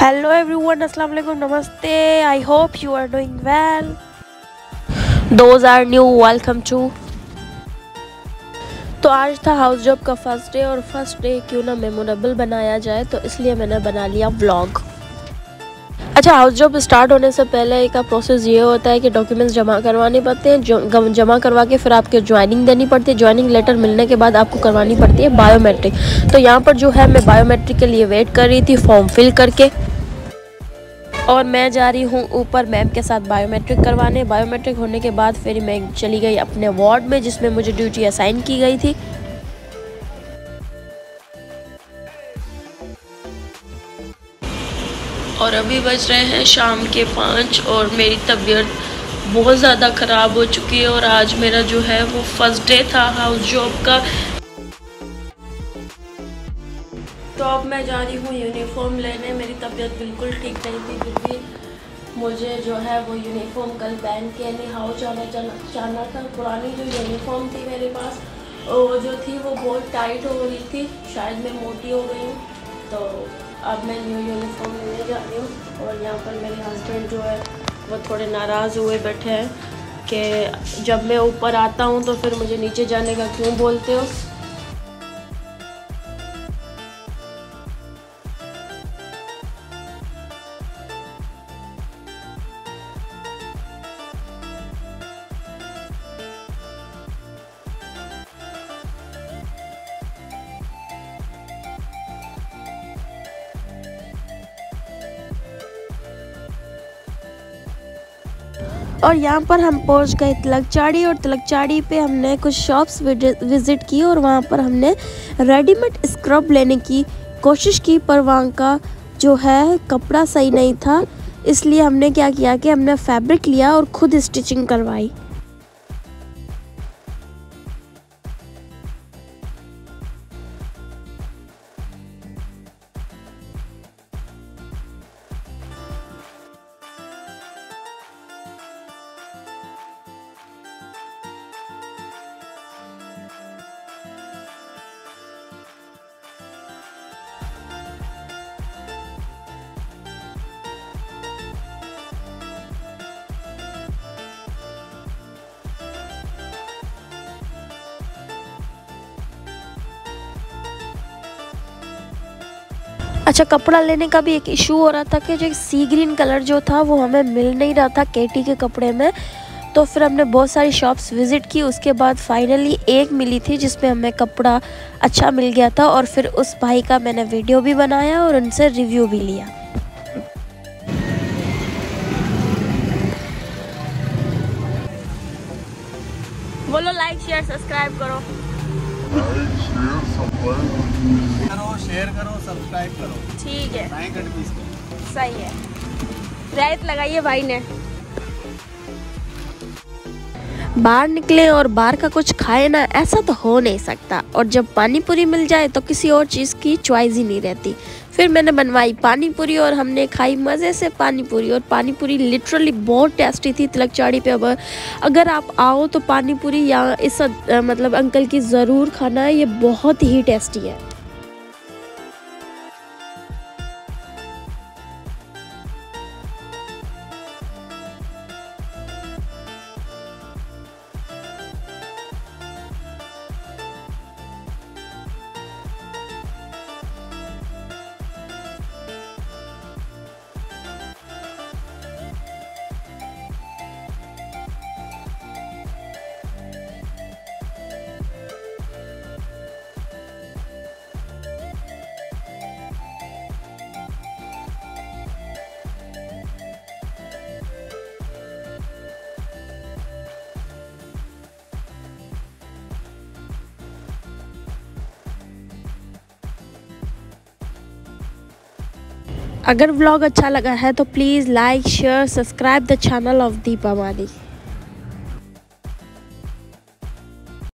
hello, everyone. Assalamu alaikum. नमस्ते I hope you are doing well. Those are new. Welcome to. तो आज था house job का first day और first day क्यों ना मेमोरेबल बनाया जाए तो इसलिए मैंने बना लिया व्लॉग अच्छा हाउस जॉब स्टार्ट होने से पहले एक प्रोसेस ये होता है कि डॉक्यूमेंट्स जमा करवाने पड़ते हैं जमा करवा के फिर आपके ज्वाइनिंग देनी पड़ती है। ज्वाइनिंग लेटर मिलने के बाद आपको करवानी पड़ती है बायोमेट्रिक तो यहाँ पर जो है, मैं बायोमेट्रिक के लिए वेट कर रही थी फॉर्म फिल करके। और मैं जा रही हूँ ऊपर मैम के साथ बायोमेट्रिक करवाने। बायोमेट्रिक होने के बाद फिर मैं चली गई अपने वार्ड में, जिसमें मुझे ड्यूटी असाइन की गई थी। और अभी बज रहे हैं शाम के पाँच और मेरी तबीयत बहुत ज़्यादा ख़राब हो चुकी है और आज मेरा जो है वो फ़र्स्ट डे था हाउस जॉब का। तो अब मैं जा रही हूँ यूनिफॉर्म लेने। मेरी तबीयत बिल्कुल ठीक नहीं थी क्योंकि मुझे जो है वो यूनिफॉर्म कल पहन के नहीं। हाउ जाना जाना था। पुरानी जो यूनिफॉर्म थी मेरे पास वो जो थी वो बहुत टाइट हो रही थी। शायद मैं मोटी हो गई हूँ तो अब मैं न्यू यूनिफॉर्म लेने जा रही हूँ। और यहाँ पर मेरे हस्बैंड जो है, वो थोड़े नाराज़ हुए बैठे हैं कि जब मैं ऊपर आता हूँ तो फिर मुझे नीचे जाने का क्यों बोलते हो? और यहाँ पर हम पहुँच गए तिलकचाड़ी और तिलकचाड़ी पे हमने कुछ शॉप्स विज़िट की और वहाँ पर हमने रेडीमेड स्क्रब लेने की कोशिश की, पर वहाँ का जो है कपड़ा सही नहीं था। इसलिए हमने क्या किया कि हमने फैब्रिक लिया और ख़ुद स्टिचिंग करवाई। अच्छा कपड़ा लेने का भी एक इशू हो रहा था कि जो सी ग्रीन कलर जो था वो हमें मिल नहीं रहा था केटी के कपड़े में। तो फिर हमने बहुत सारी शॉप्स विज़िट की उसके बाद फाइनली एक मिली थी जिसमें हमें कपड़ा अच्छा मिल गया था और फिर उस भाई का मैंने वीडियो भी बनाया और उनसे रिव्यू भी लिया। बोलो लाइक शेयर सब्सक्राइब करो। करो शेयर करो सब्सक्राइब करो। ठीक है। सही है। रायत लगाइए भाई ने। बाहर निकले और बाहर का कुछ खाए ना, ऐसा तो हो नहीं सकता। और जब पानी पूरी मिल जाए तो किसी और चीज़ की चॉइस ही नहीं रहती। फिर मैंने बनवाई पानी पूरी और हमने खाई मज़े से पानी पूरी और पानी पूरी लिटरली बहुत टेस्टी थी, तिलक चाड़ी पे। अब अगर आप आओ तो पानी पूरी या इस मतलब अंकल की ज़रूर खाना है, ये बहुत ही टेस्टी है। अगर व्लॉग अच्छा लगा है तो please like share subscribe the channel of Deepa